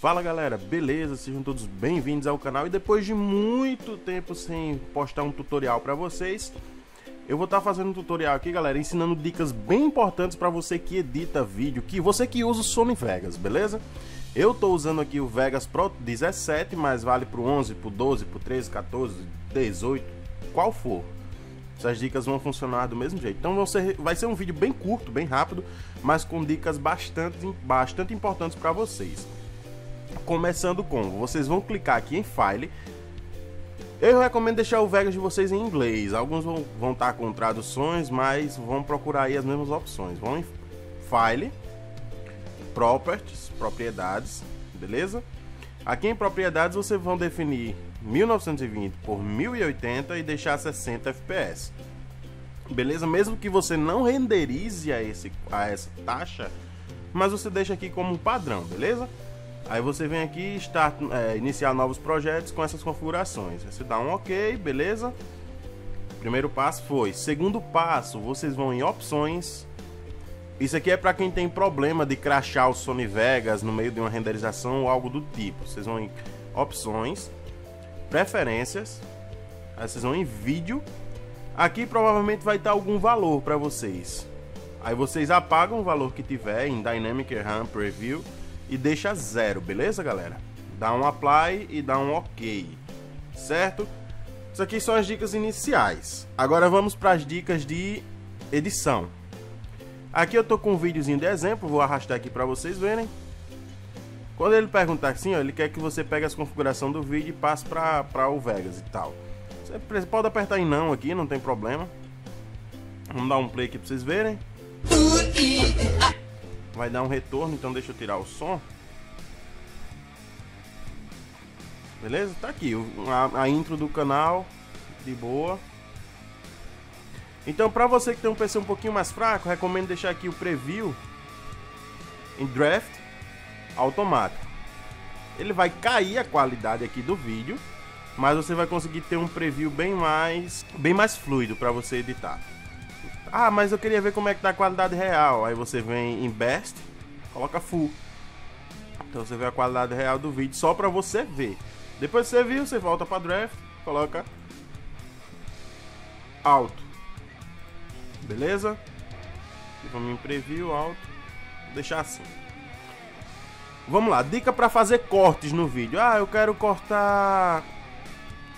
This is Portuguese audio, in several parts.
Fala galera, beleza? Sejam todos bem-vindos ao canal e depois de muito tempo sem postar um tutorial para vocês, eu vou estar tá fazendo um tutorial aqui, galera, ensinando dicas bem importantes para você que edita vídeo, que você que usa o Sony Vegas, beleza? Eu estou usando aqui o Vegas Pro 17, mas vale pro 11, pro 12, pro 13, 14, 18, qual for. Essas dicas vão funcionar do mesmo jeito. Então ser, vai ser um vídeo bem curto, bem rápido, mas com dicas bastante, bastante importantes para vocês. Começando com, vocês vão clicar aqui em File. Eu recomendo deixar o Vegas de vocês em inglês. Alguns vão, vão estar com traduções, mas vão procurar aí as mesmas opções. Vão em File, Properties, Propriedades, beleza? Aqui em Propriedades vocês vão definir 1920 por 1080 e deixar 60 fps. Beleza? Mesmo que você não renderize a, esse, a essa taxa, mas você deixa aqui como padrão, beleza? Aí você vem aqui start, é, iniciar novos projetos com essas configurações. Você dá um OK, beleza? Primeiro passo foi. Segundo passo, vocês vão em opções. Isso aqui é para quem tem problema de crashar o Sony Vegas no meio de uma renderização ou algo do tipo. Vocês vão em opções preferências, aí vocês vão em vídeo. Aqui provavelmente vai estar algum valor para vocês. Aí vocês apagam o valor que tiver em Dynamic RAM Preview e deixa zero, beleza, galera? Dá um apply e dá um OK, certo? Isso aqui são as dicas iniciais. Agora vamos para as dicas de edição. Aqui eu tô com um videozinho de exemplo, vou arrastar aqui para vocês verem. Quando ele perguntar assim, ó, ele quer que você pegue as configurações do vídeo e passe para o Vegas e tal. Você pode apertar em não aqui, não tem problema. Vamos dar um play aqui para vocês verem. Vai dar um retorno, então deixa eu tirar o som. Beleza? Tá aqui a, a intro do canal, de boa. Então, para você que tem um PC um pouquinho mais fraco, recomendo deixar aqui o preview em draft automático. Ele vai cair a qualidade aqui do vídeo, mas você vai conseguir ter um preview bem mais, bem mais fluido para você editar. Ah, mas eu queria ver como é que tá a qualidade real. Aí você vem em Best, coloca Full. Então você vê a qualidade real do vídeo só para você ver. Depois que você viu, você volta para Draft, coloca Alto. Beleza? Vamos em Preview, Alto. Vou deixar assim. Vamos lá, dica para fazer cortes no vídeo. Ah, eu quero cortar.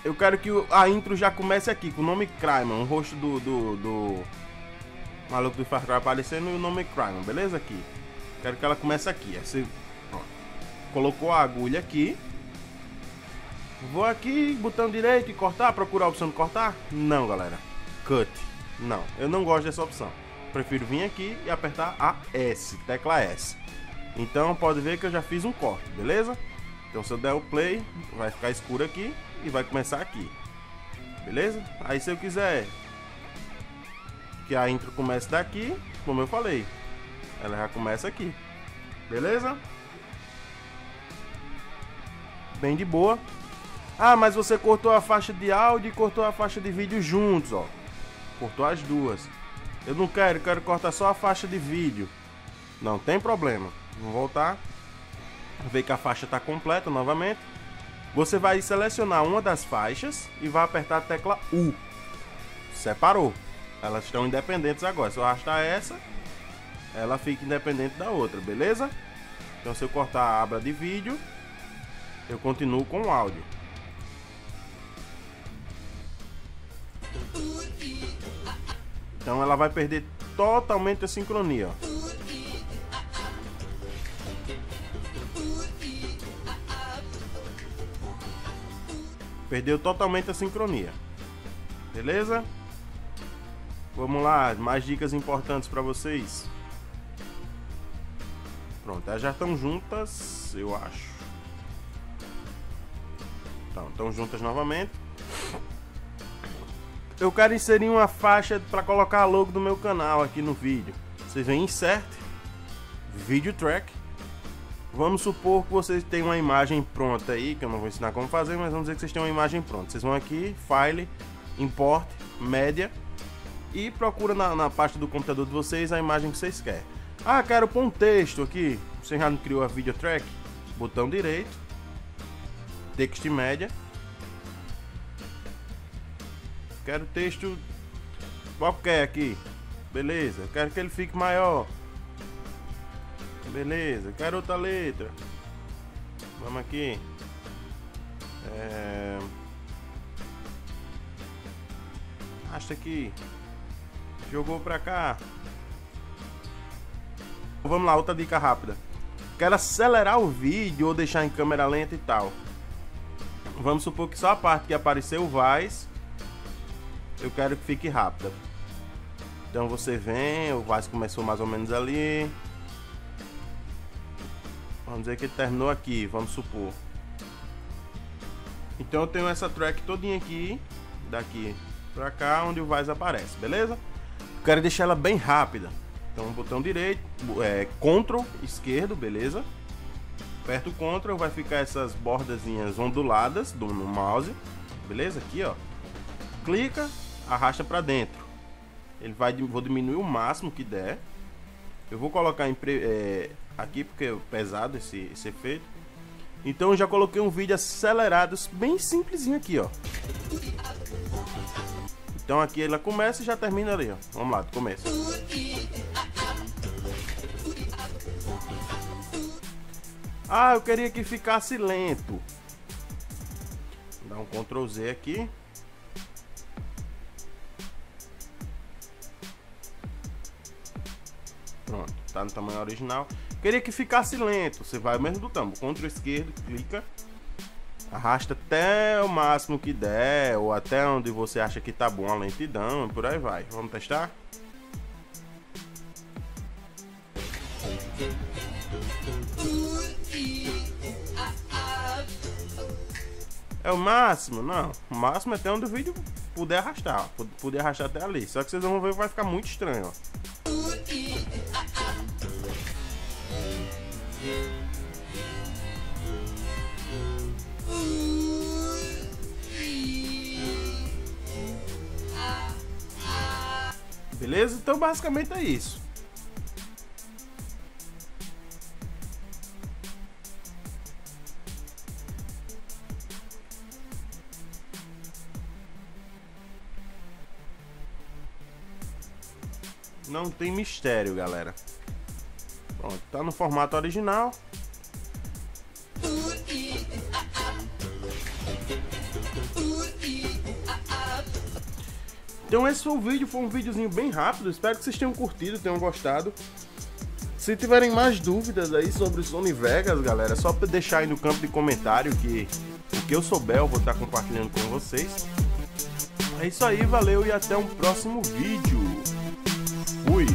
Eu quero que a intro já comece aqui, com o nome Cryman, o rosto do, do, do maluco do Far Cry aparecendo e o nome Cryman, beleza? Aqui. Quero que ela comece aqui. Você colocou a agulha aqui. Vou aqui, botão direito e cortar, procurar a opção de cortar? Não, galera. Cut. Não, eu não gosto dessa opção. Prefiro vir aqui e apertar a S, tecla S. Então pode ver que eu já fiz um corte, beleza? Então se eu der o play, vai ficar escuro aqui e vai começar aqui. Beleza? Aí se eu quiser que a intro comece daqui, como eu falei, ela já começa aqui. Beleza? Bem de boa. Ah, mas você cortou a faixa de áudio e cortou a faixa de vídeo juntos, ó. Cortou as duas. Eu não quero, quero cortar só a faixa de vídeo. Não tem problema. Vamos voltar. Ver que a faixa está completa novamente. Você vai selecionar uma das faixas e vai apertar a tecla U. Separou. Elas estão independentes agora. Se eu arrastar essa, ela fica independente da outra, beleza? Então se eu cortar a aba de vídeo, eu continuo com o áudio. Então ela vai perder totalmente a sincronia. Perdeu totalmente a sincronia. Beleza? Vamos lá, mais dicas importantes para vocês. Pronto, elas já estão juntas, eu acho. Então, estão juntas novamente. Eu quero inserir uma faixa para colocar a logo do meu canal aqui no vídeo. Vocês vêm Insert, Video Track Vamos supor que vocês têm uma imagem pronta aí, que eu não vou ensinar como fazer, mas vamos dizer que vocês têm uma imagem pronta. Vocês vão aqui, File, Import, Média e procura na, na pasta do computador de vocês a imagem que vocês querem. Ah, quero pôr um texto aqui. Você já não criou a video track? botão direito, text média. Quero texto qualquer aqui. Beleza, quero que ele fique maior. Beleza, quero outra letra. Vamos aqui. É... Arrasta aqui. Jogou pra cá. Vamos lá, outra dica rápida. Quero acelerar o vídeo ou deixar em câmera lenta e tal. Vamos supor que só a parte que apareceu Vaz eu quero que fique rápida. Então você vem, o Vaz começou mais ou menos ali. Vamos dizer que ele terminou aqui, vamos supor. Então eu tenho essa track todinha aqui, daqui pra cá, onde o Vaz aparece, beleza? Quero deixar ela bem rápida. Então botão direito, é, Ctrl esquerdo, beleza? Aperta o Ctrl, vai ficar essas bordazinhas onduladas do no mouse, beleza? Aqui, ó. Clica, arrasta para dentro. Ele vai, vou diminuir o máximo que der. Eu vou colocar em, é, aqui porque é pesado esse, esse efeito. Então eu já coloquei um vídeo acelerado, bem simplesinho aqui, ó. Então aqui ela começa e já termina ali, ó. Vamos lá, começa. Ah, eu queria que ficasse lento. Dá um Ctrl Z aqui. Pronto, tá no tamanho original. Queria que ficasse lento. Você vai mesmo do tambo, Ctrl esquerdo, clica. Arrasta até o máximo que der, ou até onde você acha que tá bom a lentidão, e por aí vai. Vamos testar? É o máximo? Não. O máximo é até onde o vídeo puder arrastar. Puder arrastar até ali. Só que vocês vão ver que vai ficar muito estranho, ó. Beleza? Então basicamente é isso. Não tem mistério, galera. Pronto, tá no formato original. Então esse foi o vídeo, foi um videozinho bem rápido, espero que vocês tenham curtido, tenham gostado. Se tiverem mais dúvidas aí sobre o Sony Vegas, galera, é só deixar aí no campo de comentário que o que eu souber eu vou estar compartilhando com vocês. É isso aí, valeu e até um próximo vídeo. Fui!